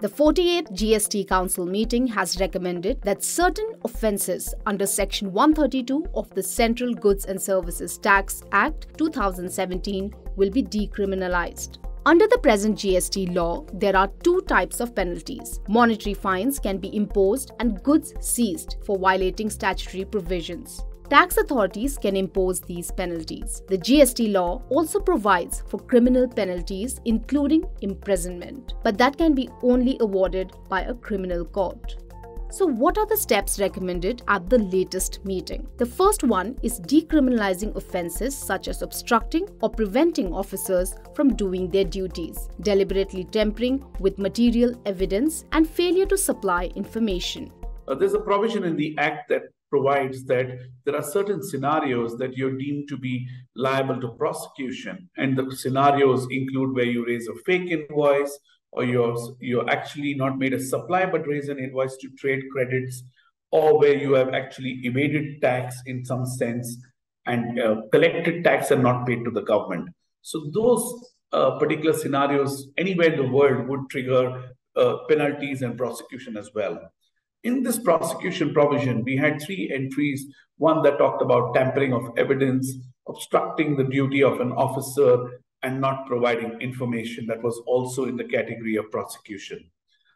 The 48th GST Council meeting has recommended that certain offences under Section 132 of the Central Goods and Services Tax Act 2017 will be decriminalised. Under the present GST law, there are two types of penalties. Monetary fines can be imposed and goods seized for violating statutory provisions. Tax authorities can impose these penalties. The GST law also provides for criminal penalties, including imprisonment, but that can be only awarded by a criminal court. So, what are the steps recommended at the latest meeting? The first one is decriminalizing offences such as obstructing or preventing officers from doing their duties, deliberately tampering with material evidence, and failure to supply information. Uh, there's a provision in the Act that provides that there are certain scenarios that you're deemed to be liable to prosecution. And the scenarios include where you raise a fake invoice or you're, you're actually not made a supply but raise an invoice to trade credits or where you have actually evaded tax in some sense and uh, collected tax and not paid to the government. So those uh, particular scenarios anywhere in the world would trigger uh, penalties and prosecution as well. In this prosecution provision, we had three entries one that talked about tampering of evidence, obstructing the duty of an officer, and not providing information that was also in the category of prosecution.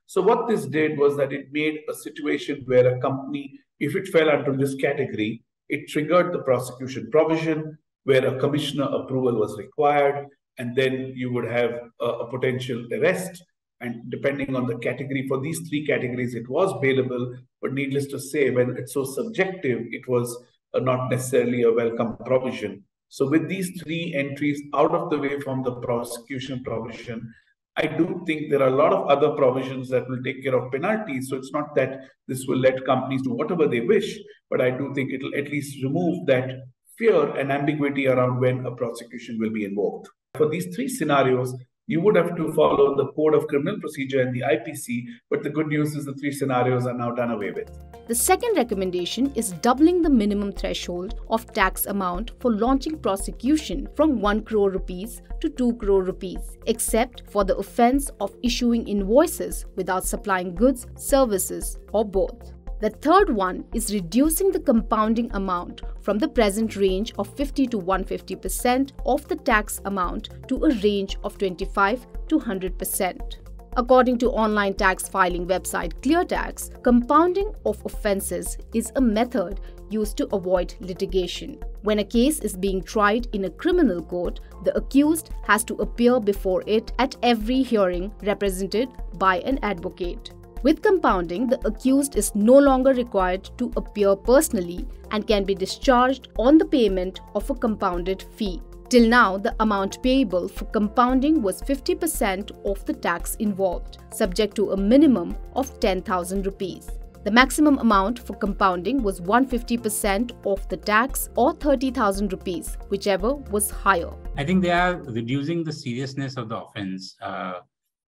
So, what this did was that it made a situation where a company, if it fell under this category, it triggered the prosecution provision where a commissioner approval was required, and then you would have a, a potential arrest and depending on the category, for these three categories, it was bailable. But needless to say, when it's so subjective, it was uh, not necessarily a welcome provision. So, with these three entries out of the way from the prosecution provision, I do think there are a lot of other provisions that will take care of penalties. So, it's not that this will let companies do whatever they wish, but I do think it'll at least remove that fear and ambiguity around when a prosecution will be invoked. For these three scenarios, you would have to follow the Code of Criminal Procedure and the IPC, but the good news is the three scenarios are now done away with. The second recommendation is doubling the minimum threshold of tax amount for launching prosecution from 1 crore rupees to 2 crore rupees, except for the offense of issuing invoices without supplying goods, services, or both. The third one is reducing the compounding amount from the present range of 50 to 150% of the tax amount to a range of 25 to 100%. According to online tax filing website ClearTax, compounding of offences is a method used to avoid litigation. When a case is being tried in a criminal court, the accused has to appear before it at every hearing represented by an advocate. With compounding, the accused is no longer required to appear personally and can be discharged on the payment of a compounded fee. Till now, the amount payable for compounding was 50% of the tax involved, subject to a minimum of 10,000 rupees. The maximum amount for compounding was 150% of the tax or 30,000 rupees, whichever was higher. I think they are reducing the seriousness of the offense uh,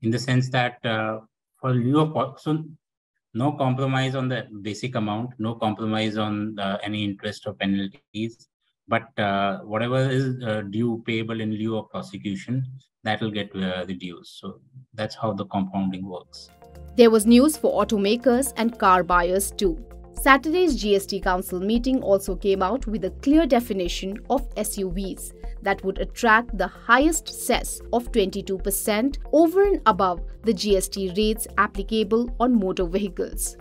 in the sense that uh, for lieu of so no compromise on the basic amount, no compromise on uh, any interest or penalties, but uh, whatever is uh, due payable in lieu of prosecution, that will get uh, reduced. So that's how the compounding works. There was news for automakers and car buyers too. Saturday's GST Council meeting also came out with a clear definition of SUVs that would attract the highest cess of 22% over and above the GST rates applicable on motor vehicles.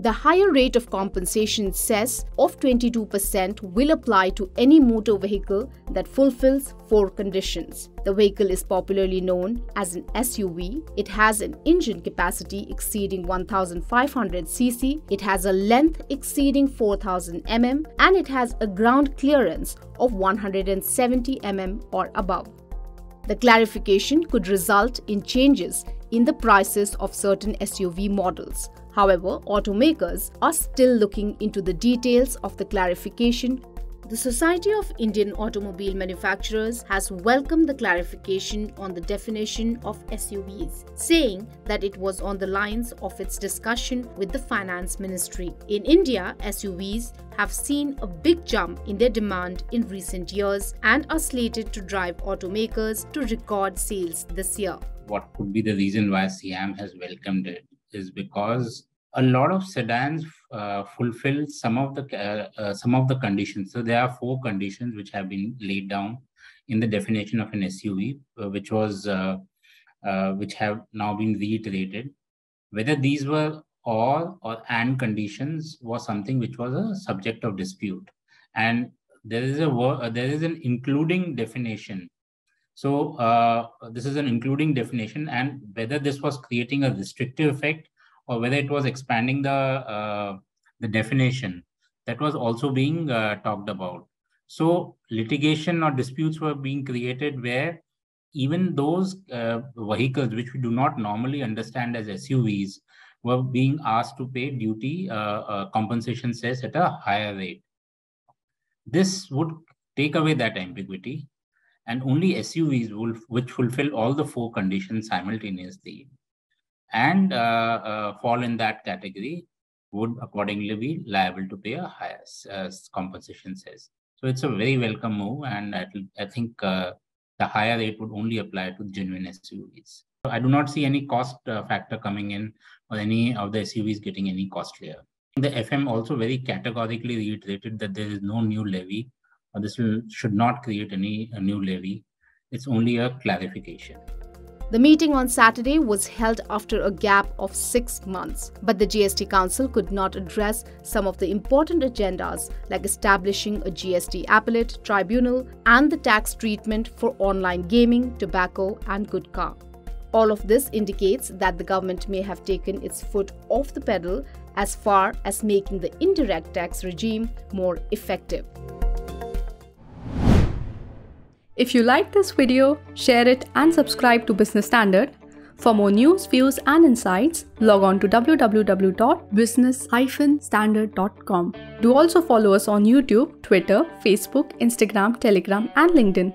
The higher rate of compensation cess of 22% will apply to any motor vehicle that fulfills four conditions. The vehicle is popularly known as an SUV. It has an engine capacity exceeding 1500 cc. It has a length exceeding 4000 mm and it has a ground clearance of 170 mm or above. The clarification could result in changes in the prices of certain SUV models. However, automakers are still looking into the details of the clarification. The Society of Indian Automobile Manufacturers has welcomed the clarification on the definition of SUVs, saying that it was on the lines of its discussion with the Finance Ministry. In India, SUVs have seen a big jump in their demand in recent years and are slated to drive automakers to record sales this year. what could be the reason why SIAM has welcomed it is because a lot of sedans uh, fulfill some of the uh, uh, some of the conditions. So there are four conditions which have been laid down in the definition of an SUV, uh, which was uh, which have now been reiterated. Whether these were all or and conditions was something which was a subject of dispute, and there is a there is an including definition. So this is an including definition, and whether this was creating a restrictive effect or whether it was expanding the uh, the definition that was also being uh, talked about. So litigation or disputes were being created where even those uh, vehicles which we do not normally understand as SUVs were being asked to pay duty uh, uh, compensation cess at a higher rate. This would take away that ambiguity and only SUVs will, which fulfill all the four conditions simultaneously and uh, uh, fall in that category would accordingly be liable to pay a higher uh, compensation cess. So it's a very welcome move, and I, I think the higher rate would only apply to genuine SUVs. I do not see any cost uh, factor coming in or any of the SUVs getting any costlier. The FM also very categorically reiterated that there is no new levy this will, should not create any new levy. It's only a clarification. The meeting on Saturday was held after a gap of six months, but the GST Council could not address some of the important agendas like establishing a GST appellate tribunal and the tax treatment for online gaming, tobacco, and gutkha. All of this indicates that the government may have taken its foot off the pedal as far as making the indirect tax regime more effective. If you like this video, share it and subscribe to Business Standard. For more news, views and insights, log on to www.business-standard.com. Do also follow us on YouTube, Twitter, Facebook, Instagram, Telegram and LinkedIn.